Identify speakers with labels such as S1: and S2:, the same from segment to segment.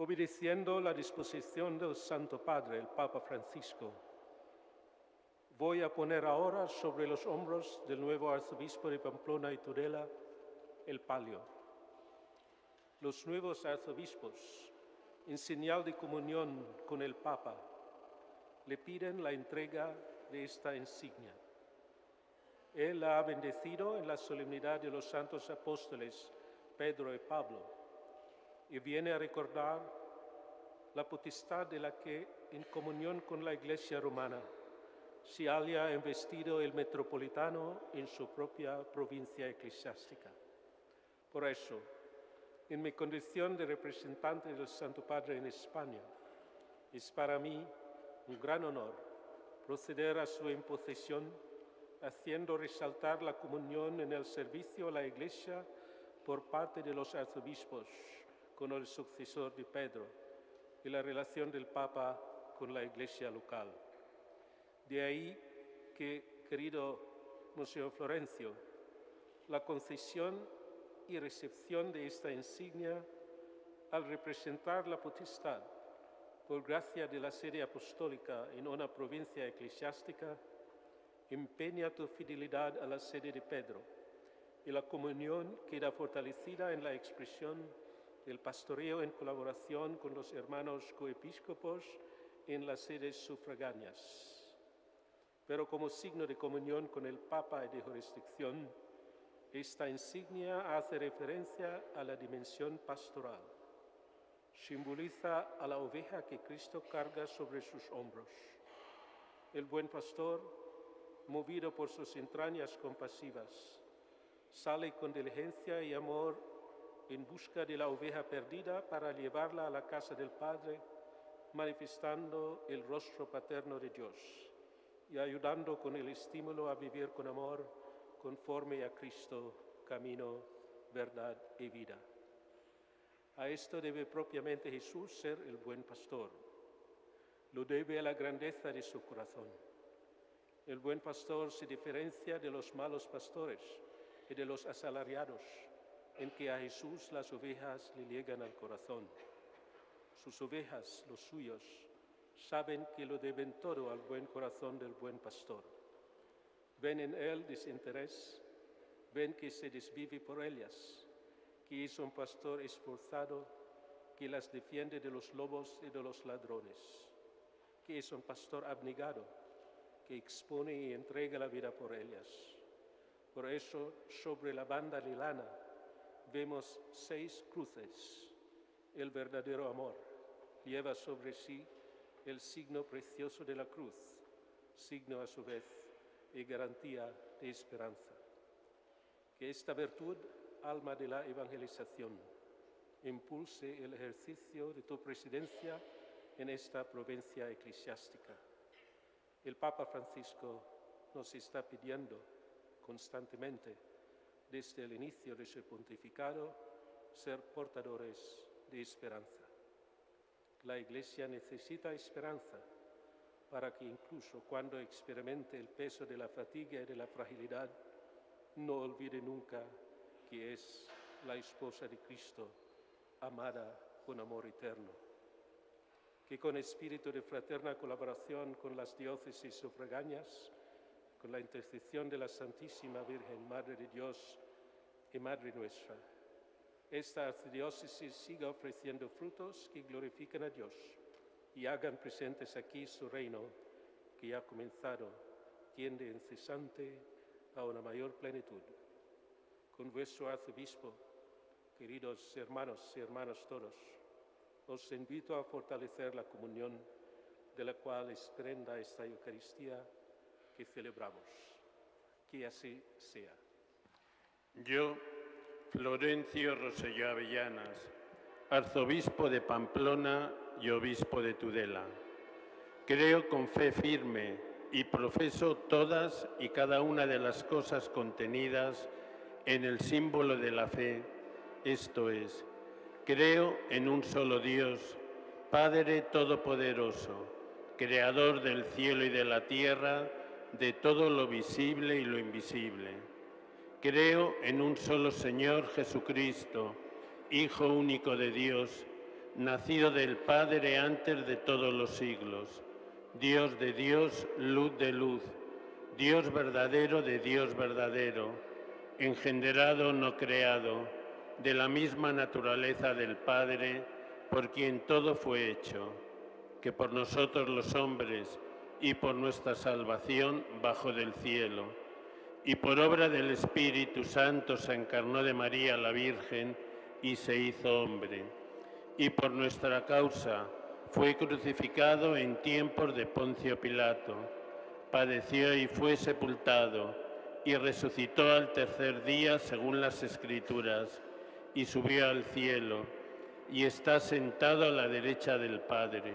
S1: Obedeciendo la disposición del Santo Padre, el Papa Francisco, voy a poner ahora sobre los hombros del nuevo arzobispo de Pamplona y Tudela el palio. Los nuevos arzobispos, en señal de comunión con el Papa, le piden la entrega de esta insignia. Él la ha bendecido en la solemnidad de los santos apóstoles Pedro y Pablo y viene a recordar la potestad de la que, en comunión con la Iglesia romana, se haya investido el metropolitano en su propia provincia eclesiástica. Por eso, en mi condición de representante del Santo Padre en España, es para mí un gran honor proceder a su imposición, haciendo resaltar la comunión en el servicio a la Iglesia por parte de los arzobispos con el sucesor de Pedro y la relación del Papa con la Iglesia local. De ahí que, querido Monseñor Florencio, la concesión y recepción de esta insignia al representar la potestad por gracia de la sede apostólica en una provincia eclesiástica, empeña tu fidelidad a la sede de Pedro y la comunión queda fortalecida en la expresión del pastoreo en colaboración con los hermanos coepiscopos en las sedes sufragáneas. Pero como signo de comunión con el Papa y de jurisdicción, esta insignia hace referencia a la dimensión pastoral. Simboliza a la oveja que Cristo carga sobre sus hombros. El buen pastor, movido por sus entrañas compasivas, sale con diligencia y amor en busca de la oveja perdida para llevarla a la casa del Padre, manifestando el rostro paterno de Dios y ayudando con el estímulo a vivir con amor conforme a Cristo, camino, verdad y vida. A esto debe propiamente Jesús ser el buen pastor. Lo debe a la grandeza de su corazón. El buen pastor se diferencia de los malos pastores y de los asalariados, en que a Jesús las ovejas le llegan al corazón. Sus ovejas, los suyos, saben que lo deben todo al buen corazón del buen pastor. Ven en él desinterés, ven que se desvive por ellas, que es un pastor esforzado que las defiende de los lobos y de los ladrones, que es un pastor abnegado que expone y entrega la vida por ellas. Por eso, sobre la banda de lana vemos seis cruces. El verdadero amor lleva sobre sí el signo precioso de la cruz, signo a su vez y garantía de esperanza. Que esta virtud, alma de la evangelización, impulse el ejercicio de tu presidencia en esta provincia eclesiástica. El Papa Francisco nos está pidiendo constantemente, desde el inicio de su pontificado, ser portadores de esperanza. La Iglesia necesita esperanza para que incluso cuando experimente el peso de la fatiga y de la fragilidad, no olvide nunca que es la esposa de Cristo, amada con amor eterno. Que con espíritu de fraterna colaboración con las diócesis sufragáneas, con la intercesión de la Santísima Virgen, Madre de Dios y Madre nuestra, esta archidiócesis siga ofreciendo frutos que glorifican a Dios y hagan presentes aquí su reino que ha comenzado, tiende incesante a una mayor plenitud. Con vuestro arzobispo, queridos hermanos y hermanas todos, os invito a fortalecer la comunión de la cual es prenda esta Eucaristía que celebramos. Que así sea.
S2: Yo, Florencio Roselló Avellanas, arzobispo de Pamplona y obispo de Tudela. Creo con fe firme y profeso todas y cada una de las cosas contenidas en el símbolo de la fe, esto es, creo en un solo Dios, Padre Todopoderoso, Creador del cielo y de la tierra, de todo lo visible y lo invisible. Creo en un solo Señor Jesucristo, Hijo único de Dios, nacido del Padre antes de todos los siglos, Dios de Dios, luz de luz, Dios verdadero de Dios verdadero, engendrado no creado, de la misma naturaleza del Padre, por quien todo fue hecho, que por nosotros los hombres y por nuestra salvación bajo del cielo, y por obra del Espíritu Santo se encarnó de María la Virgen y se hizo hombre, y por nuestra causa fue crucificado en tiempos de Poncio Pilato, padeció y fue sepultado, y resucitó al tercer día según las Escrituras, y subió al cielo, y está sentado a la derecha del Padre,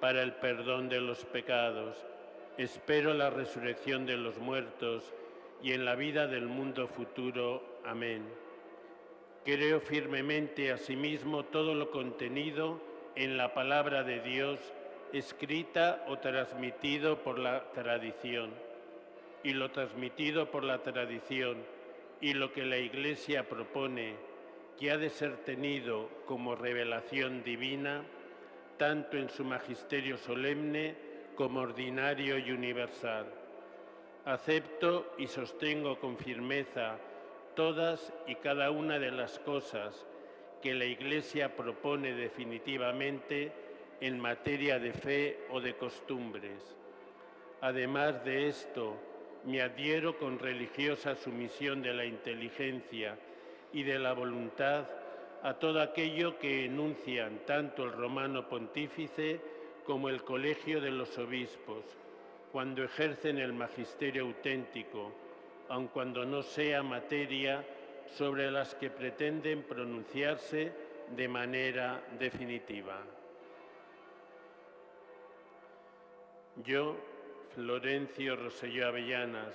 S2: para el perdón de los pecados. Espero la resurrección de los muertos y en la vida del mundo futuro. Amén. Creo firmemente asimismo todo lo contenido en la palabra de Dios, escrita o transmitido por la tradición, y lo transmitido por la tradición, y lo que la Iglesia propone, que ha de ser tenido como revelación divina, tanto en su magisterio solemne como ordinario y universal. Acepto y sostengo con firmeza todas y cada una de las cosas que la Iglesia propone definitivamente en materia de fe o de costumbres. Además de esto, me adhiero con religiosa sumisión de la inteligencia y de la voluntad a todo aquello que enuncian tanto el romano pontífice como el colegio de los obispos, cuando ejercen el magisterio auténtico, aun cuando no sea materia sobre las que pretenden pronunciarse de manera definitiva. Yo, Florencio Roselló Avellanas,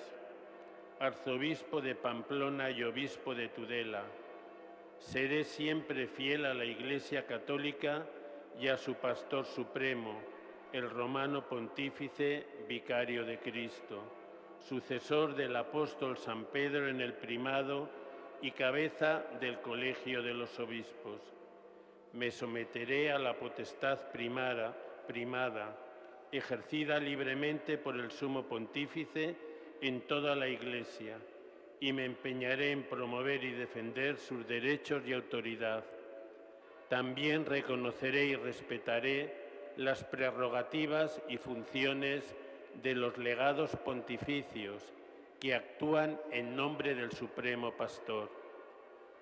S2: arzobispo de Pamplona y obispo de Tudela, seré siempre fiel a la Iglesia Católica y a su pastor supremo, el romano pontífice vicario de Cristo, sucesor del apóstol San Pedro en el primado y cabeza del colegio de los obispos. Me someteré a la potestad primada, primada ejercida libremente por el sumo pontífice en toda la Iglesia, y me empeñaré en promover y defender sus derechos y autoridad. También reconoceré y respetaré las prerrogativas y funciones de los legados pontificios que actúan en nombre del Supremo Pastor.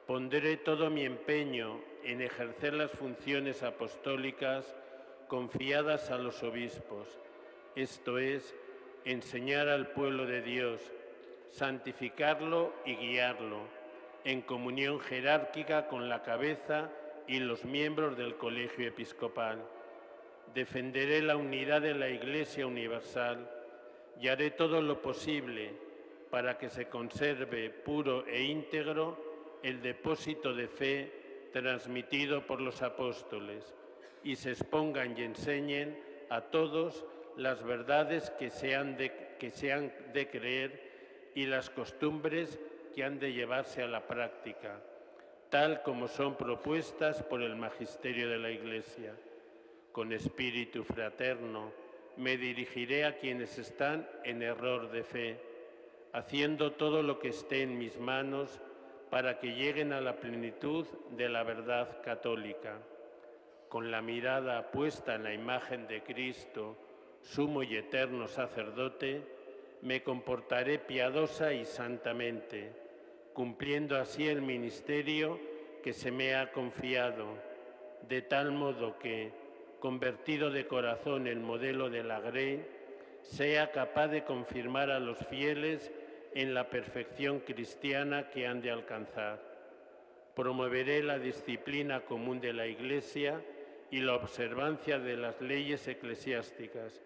S2: Pondré todo mi empeño en ejercer las funciones apostólicas confiadas a los obispos, esto es, enseñar al pueblo de Dios, santificarlo y guiarlo, en comunión jerárquica con la cabeza y los miembros del colegio episcopal. Defenderé la unidad de la Iglesia Universal y haré todo lo posible para que se conserve puro e íntegro el depósito de fe transmitido por los apóstoles y se expongan y enseñen a todos las verdades que se han de, que de creer y las costumbres que han de llevarse a la práctica, tal como son propuestas por el magisterio de la Iglesia. Con espíritu fraterno me dirigiré a quienes están en error de fe, haciendo todo lo que esté en mis manos para que lleguen a la plenitud de la verdad católica con la mirada puesta en la imagen de Cristo, sumo y eterno sacerdote, me comportaré piadosa y santamente, cumpliendo así el ministerio que se me ha confiado, de tal modo que, convertido de corazón el modelo de la Grey, sea capaz de confirmar a los fieles en la perfección cristiana que han de alcanzar. Promoveré la disciplina común de la Iglesia y la observancia de las leyes eclesiásticas,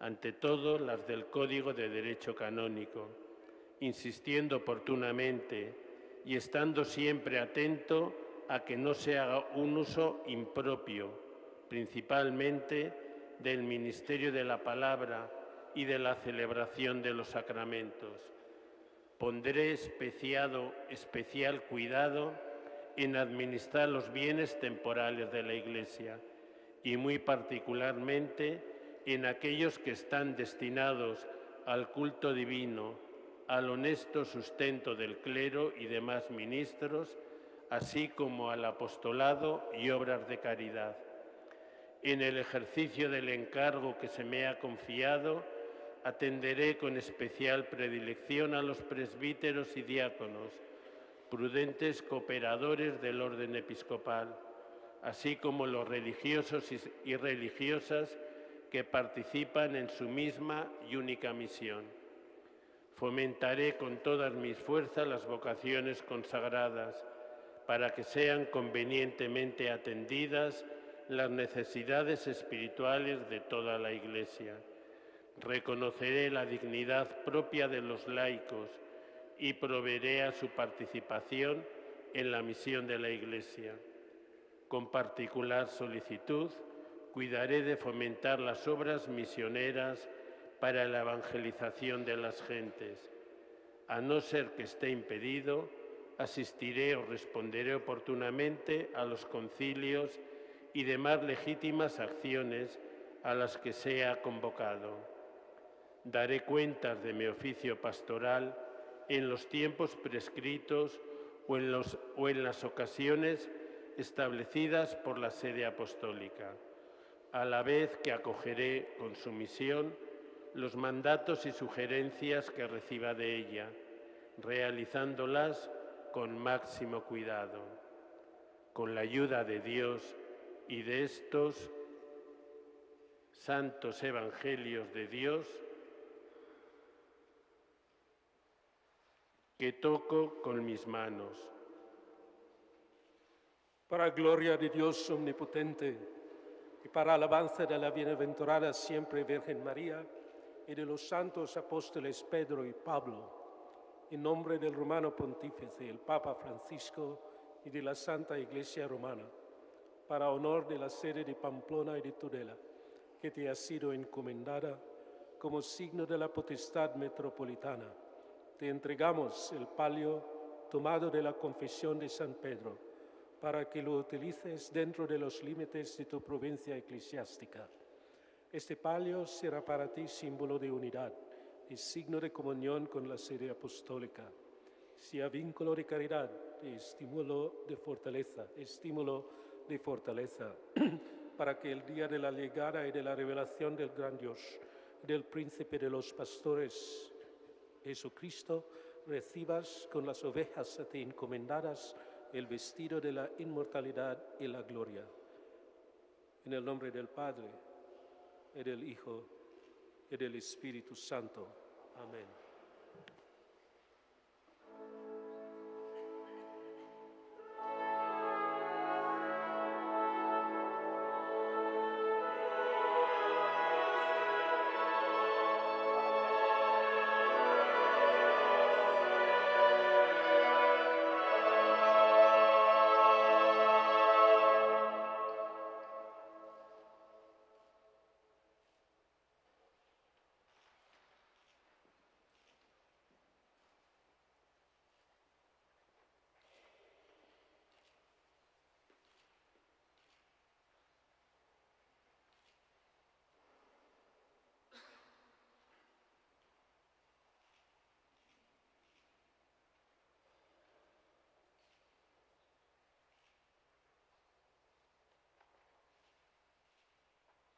S2: ante todo las del Código de Derecho Canónico, insistiendo oportunamente y estando siempre atento a que no se haga un uso impropio, principalmente del ministerio de la palabra y de la celebración de los sacramentos. Pondré especial cuidado en administrar los bienes temporales de la Iglesia y muy particularmente en aquellos que están destinados al culto divino, al honesto sustento del clero y demás ministros, así como al apostolado y obras de caridad. En el ejercicio del encargo que se me ha confiado, atenderé con especial predilección a los presbíteros y diáconos, prudentes cooperadores del orden episcopal, así como los religiosos y religiosas que participan en su misma y única misión. Fomentaré con todas mis fuerzas las vocaciones consagradas para que sean convenientemente atendidas las necesidades espirituales de toda la Iglesia. Reconoceré la dignidad propia de los laicos y proveeré a su participación en la misión de la Iglesia. Con particular solicitud, cuidaré de fomentar las obras misioneras para la evangelización de las gentes. A no ser que esté impedido, asistiré o responderé oportunamente a los concilios y demás legítimas acciones a las que sea convocado. Daré cuentas de mi oficio pastoral en los tiempos prescritos o en, las ocasiones establecidas por la sede apostólica, a la vez que acogeré con sumisión los mandatos y sugerencias que reciba de ella, realizándolas con máximo cuidado. Con la ayuda de Dios y de estos santos evangelios de Dios, que toco con mis manos.
S1: Para gloria de Dios omnipotente y para alabanza de la bienaventurada siempre Virgen María y de los santos apóstoles Pedro y Pablo, en nombre del romano pontífice, el Papa Francisco y de la Santa Iglesia Romana, para honor de la sede de Pamplona y de Tudela, que te ha sido encomendada como signo de la potestad metropolitana te entregamos el palio tomado de la confesión de San Pedro para que lo utilices dentro de los límites de tu provincia eclesiástica. Este palio será para ti símbolo de unidad y signo de comunión con la sede apostólica. Sea vínculo de caridad y estímulo de fortaleza, estímulo de fortaleza, para que el día de la llegada y de la revelación del gran Dios, del príncipe de los pastores, Jesucristo, recibas con las ovejas a ti encomendadas el vestido de la inmortalidad y la gloria. En el nombre del Padre, y del Hijo, y del Espíritu Santo. Amén.